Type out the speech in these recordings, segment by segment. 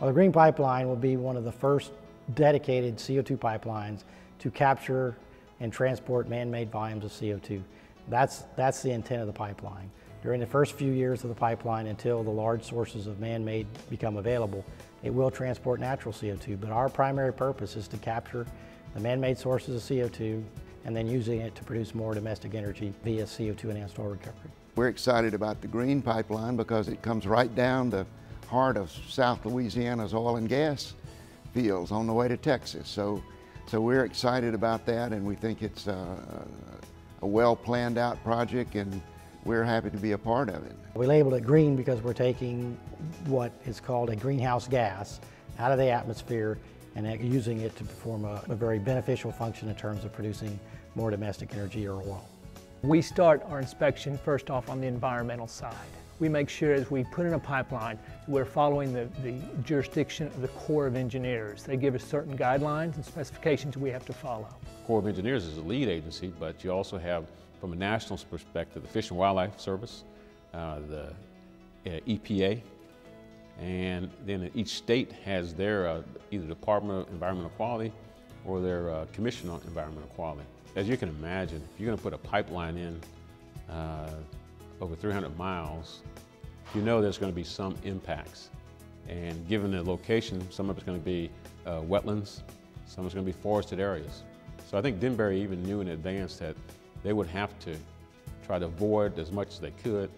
Well, the Green Pipeline will be one of the first dedicated CO2 pipelines to capture and transport man-made volumes of CO2. That's, that's the intent of the pipeline. During the first few years of the pipeline until the large sources of man-made become available, it will transport natural CO2, but our primary purpose is to capture the man-made sources of CO2 and then using it to produce more domestic energy via CO2 enhanced oil recovery. We're excited about the Green Pipeline because it comes right down the heart of South Louisiana's oil and gas fields on the way to Texas. So, so we're excited about that and we think it's a, a well planned out project and we're happy to be a part of it. We labeled it green because we're taking what is called a greenhouse gas out of the atmosphere and using it to perform a, a very beneficial function in terms of producing more domestic energy or oil. We start our inspection first off on the environmental side. We make sure as we put in a pipeline, we're following the, the jurisdiction of the Corps of Engineers. They give us certain guidelines and specifications we have to follow. Corps of Engineers is a lead agency, but you also have, from a national perspective, the Fish and Wildlife Service, uh, the uh, EPA, and then each state has their uh, either Department of Environmental Quality or their uh, Commission on Environmental Quality. As you can imagine, if you're going to put a pipeline in uh, over 300 miles, you know there's going to be some impacts. And given the location, some of it's going to be uh, wetlands, some of it's going to be forested areas. So I think Denbury even knew in advance that they would have to try to avoid as much as they could,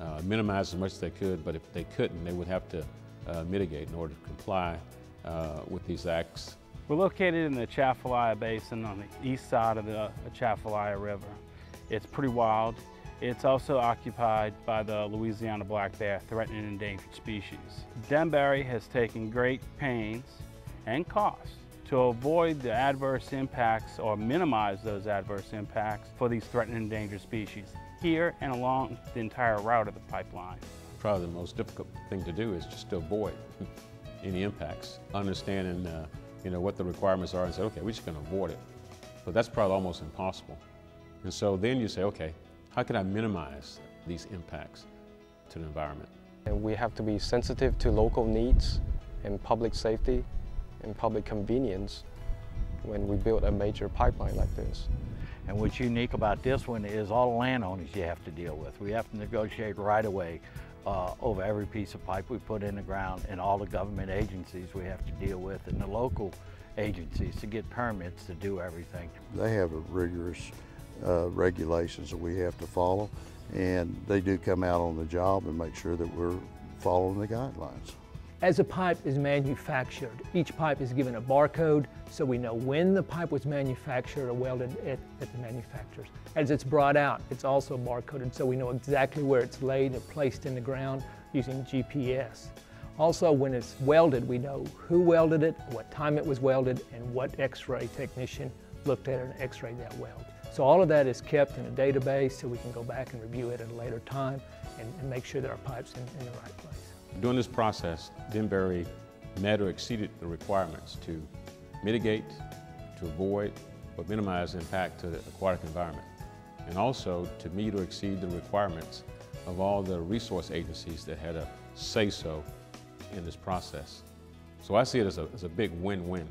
uh, minimize as much as they could, but if they couldn't, they would have to uh, mitigate in order to comply uh, with these acts. We're located in the Atchafalaya Basin on the east side of the Atchafalaya River. It's pretty wild. It's also occupied by the Louisiana black bear, threatened and endangered species. Denbury has taken great pains and costs to avoid the adverse impacts or minimize those adverse impacts for these threatened and endangered species here and along the entire route of the pipeline. Probably the most difficult thing to do is just to avoid any impacts, understanding uh, you know, what the requirements are and say, okay, we're just gonna avoid it. But that's probably almost impossible. And so then you say, okay, how can I minimize these impacts to the environment? And we have to be sensitive to local needs and public safety and public convenience when we build a major pipeline like this. And what's unique about this one is all the landowners you have to deal with. We have to negotiate right away uh, over every piece of pipe we put in the ground and all the government agencies we have to deal with and the local agencies to get permits to do everything. They have a rigorous uh, regulations that we have to follow and they do come out on the job and make sure that we're following the guidelines. As a pipe is manufactured, each pipe is given a barcode so we know when the pipe was manufactured or welded at, at, the manufacturers. As it's brought out, it's also barcoded so we know exactly where it's laid and placed in the ground using GPS. Also, when it's welded, we know who welded it, what time it was welded, and what x-ray technician looked at it and x-rayed that weld. So all of that is kept in a database so we can go back and review it at a later time and, and make sure that our pipe's in, in the right place. During this process, Denbury met or exceeded the requirements to mitigate, to avoid, or minimize impact to the aquatic environment, and also to meet or exceed the requirements of all the resource agencies that had a say-so in this process. So I see it as a, as a big win-win.